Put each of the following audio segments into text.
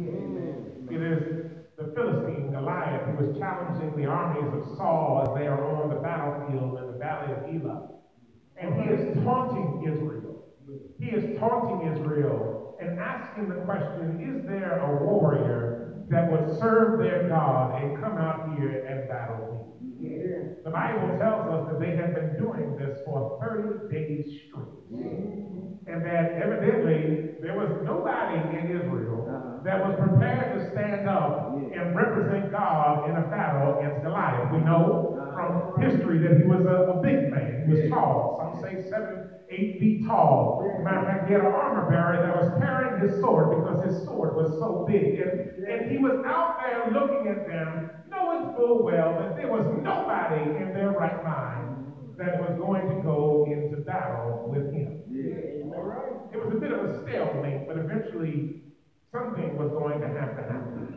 It is the Philistine Goliath who is challenging the armies of Saul as they are on the battlefield in the valley of Elah. And he is taunting Israel. He is taunting Israel and asking the question Is there a warrior that would serve their God and come out here and battle me? The Bible tells us that they have been doing this for 30 days straight. And that evidently there was nobody in Israel that was prepared to stand up and represent God in a battle against Goliath. We know uh-huh. from history that he was a, a big man. He was tall. Some say seven, eight feet tall. Matter of fact, he had an armor bearer that was carrying his sword because his sword was so big. And, and he was out there looking at them, knowing full well that there was nobody in their right mind that was going to go into battle with him. It was a bit of a stalemate, something was going to have to happen.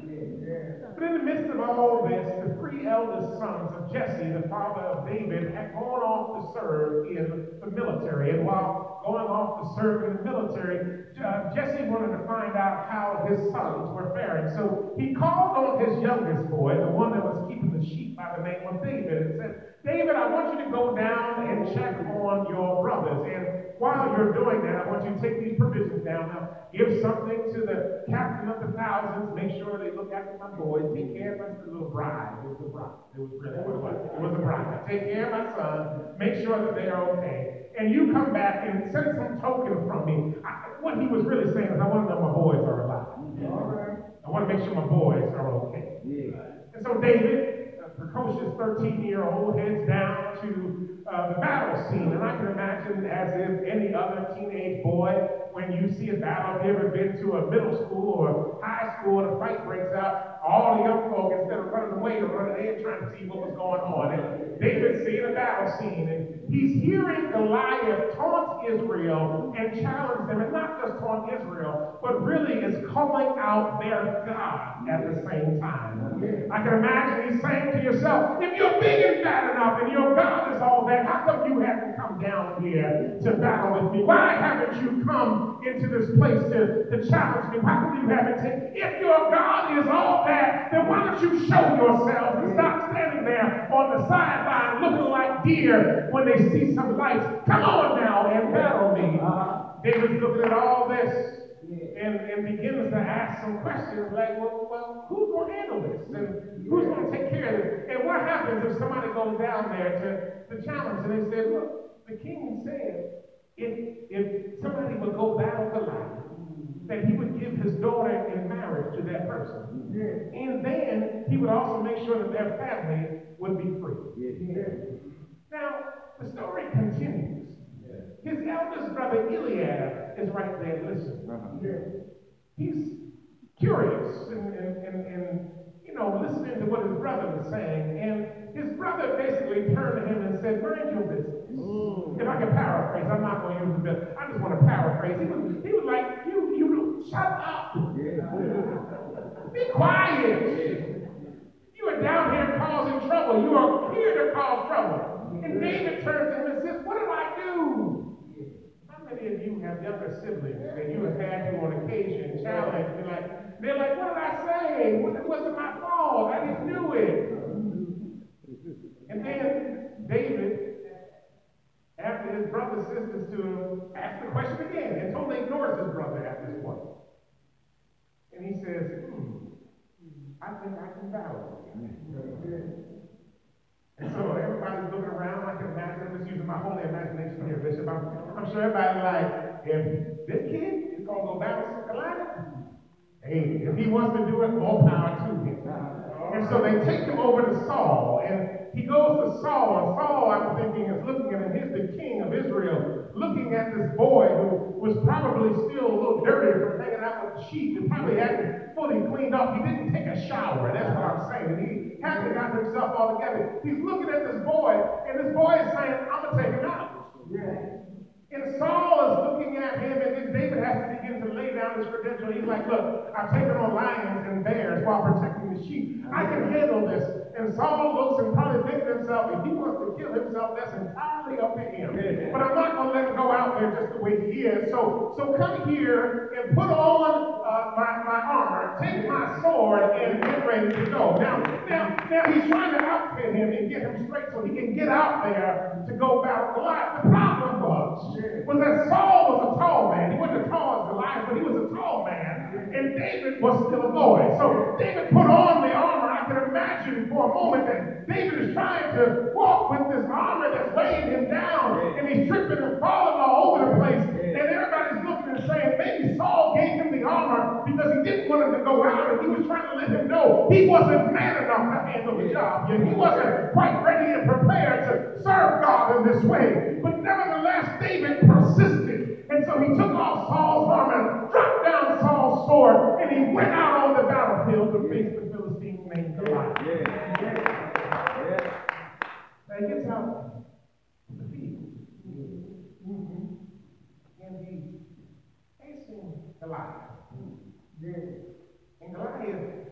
But in the midst of all this, the three eldest sons of Jesse, the father of David, had gone off to serve in the military. And while going off to serve in the military, uh, Jesse wanted to find out how his sons were faring. So he called on his youngest boy, the one that was keeping the sheep by the name of David, and said, David, I want you to go down and check on your brothers. And while you're doing that, I want you to take these provisions down. Now, give something to the captain of the thousands. Make sure they look after my boys. Take care of my little bride. It was a bride. It was really what it was. It was a bride. Take care of my son. Make sure that they are okay. And you come back and send some token from me. I, what he was really saying is, I want to know my boys are alive. I want to make sure my boys are okay. Yeah. And so David, a precocious 13-year-old, heads down to uh, the battle scene. And I can imagine as if any other teenage boy, when you see a battle, if you ever been to a middle school or high school and a fight breaks out, all the young folk, instead of running away, are running in trying to see what was going on. And been seeing a battle scene, and he's hearing Goliath taunt Israel and challenge them, and not just taunt Israel, but really is calling out their God at the same time. I can imagine he's saying to yourself, if you're big and fat enough and your God is all that, how come you haven't come down here to battle with me? Why haven't you come into this place to, to challenge me? Why come you haven't taken? If your God is all that, then why don't you show yourself and stop standing there on the sideline looking like deer when they see some lights? Come on now and battle me. Uh-huh. David's looking at all this and, and begins to ask some questions like, well, well who's going to handle this? And who's going to take care of this? And what happens if somebody goes down there to, to challenge and they say, look, the king said if, if somebody would go battle Goliath, that he would give his daughter in marriage to that person. And then he would also make sure that their family would be free. Now, the story continues. His eldest brother Eliab is right there listening. Uh-huh. He's curious and, and, and, and, you know, listening to what his brother was saying. And his brother basically turned to him and said, Mind your business. Mm. If I can paraphrase, I'm not going to use the best. I just want to paraphrase. He was, he was like, You, you, shut up. Be quiet. You are down here causing trouble. You are here to cause trouble. And David turns to him and says, What did I do? How many of you siblings that you have had to on occasion challenge? They're like, they're like, what did I say? It wasn't my fault. I didn't do it. And then David, after his brother sisters to him, asked the question again and totally ignores his brother at this point. And he says, hmm, I think I can battle. And so everybody's looking around. I can imagine, I'm just using my holy imagination here, Bishop. I'm, I'm sure everybody's like, if this kid is going to go battle Goliath, hey, if he wants to do it, more power to him. And so they take him over to Saul, and he goes to Saul, and Saul, I'm thinking, is looking at him. He's the king of Israel, looking at this boy who was probably still a little dirty from hanging out with the sheep and probably hadn't fully cleaned up. He didn't take a shower. That's what I'm saying. He hadn't got himself all together. He's looking at this boy, and this boy is saying, I'm going to take him out. And Saul is looking at him, and then David has to begin to lay down his credentials. He's like, look, I've taken on lions and bears while protecting the sheep. I can handle this. And Saul looks and probably thinks to himself, if he wants to kill himself, that's entirely up to him. But I'm not going to let him go out there just the way he is. So, so come here and put on uh, my, my armor, take my sword, and get ready to go. Now, now, now he's trying to outfit him and get him straight so he can get out there to go battle Goliath. The problem was, was that Saul was a tall man. He wasn't as tall as Goliath, but he was a tall man. And David was still a boy. So David put on the armor. I can imagine for a moment that David is trying to walk with this armor that's weighing him down. And he's tripping and falling all over the place. And everybody's looking and saying, maybe Saul gave him the armor because he didn't want him to go out. And he was trying to let him know he wasn't man enough to handle the job. Yet he wasn't quite ready and prepared to serve God in this way. But nevertheless, David persisted. And so he took off Saul's armor, dropped down Saul's sword, and he went out on the battlefield to face the Philistine named Goliath. Now he gets out to the field. Mm-hmm. And he's facing Goliath. And Goliath,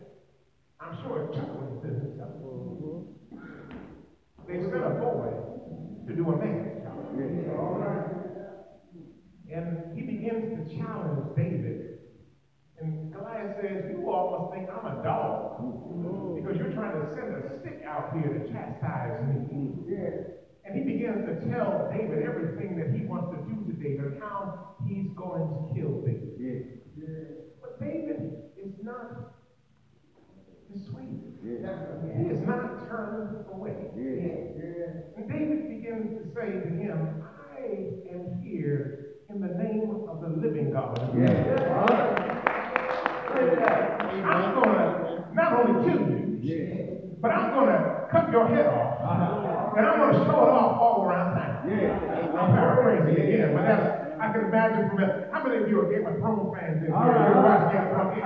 I'm sure, is chuckling to himself. They sent a boy to do a man's job. And he begins to challenge David. And Goliath says, You almost think I'm a dog because you're trying to send a stick out here to chastise me. And he begins to tell David everything that he wants to do to David and how he's going to kill David. But David is not dissuaded. He is not turned away. And David begins to say to him, I am here in the name God. I'm going to not only kill you, but I'm going to cut your head off. And I'm going to show it off all around town. I'm paraphrasing again, but that's, I can imagine from it. How many of you are Game of Thrones fans? If you watch Game of Thrones,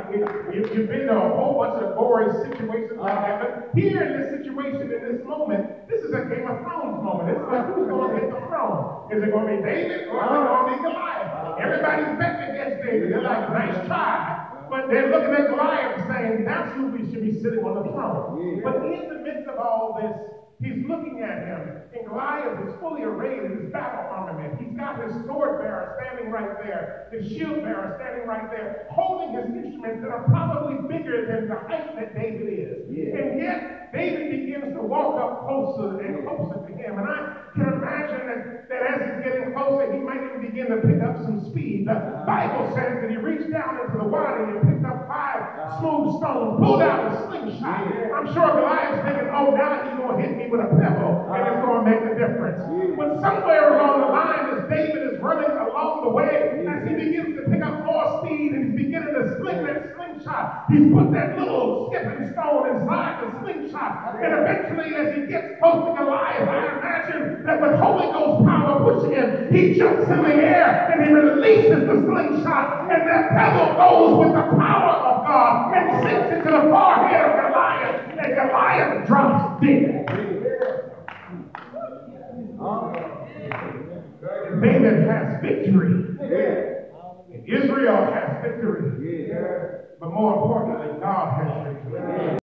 you, you've been to a whole bunch of gory situations like that. But here in this situation, in this moment, this is a Game of Thrones moment. It's like who's going to get the throne? Is it going to be David or is it going to be Goliath? Everybody's betting against David. They're like, nice try. But they're looking at Goliath saying, that's who we should be sitting on the throne. But in the midst of all this, he's looking at him, and Goliath is fully arrayed in his battle armament. He's got his sword bearer standing right there, his shield bearer standing right there, holding his instruments that are probably bigger than the height that David is. And yet, David begins to walk up closer and closer to him. And I can imagine that, that as he's getting closer, he might even begin to pick up some speed. The Bible says that he reached down into the water and picked up five smooth stones, pulled out a slingshot. I'm sure Goliath's thinking, oh, now he's going to hit me with a pebble, and it's going to make a difference. But somewhere along the line, as David is running along the way, as he begins to pick up more speed and he's beginning to sling that slingshot, he's put that little skipping stone inside the slingshot. And eventually, as he gets close to Goliath, I imagine that with Holy Ghost power pushing him, he jumps in the air and he releases the slingshot, and that pebble goes with the power of God and sinks into the forehead of Goliath, and Goliath drops dead. David has victory. Israel has victory. But more importantly, God has victory.